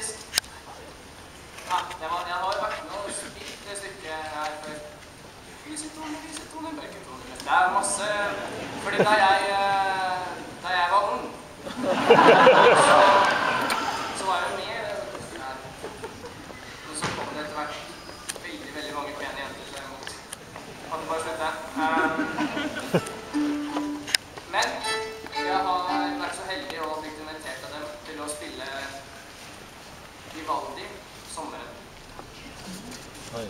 faktisk. Nei, jeg, jeg har vært med og spilt det stykket her før. Lyse toner, mørketone. Det er masse Fordi da jeg, eh, da jeg var ung, Vivaldi 'Sommeren'. Oi.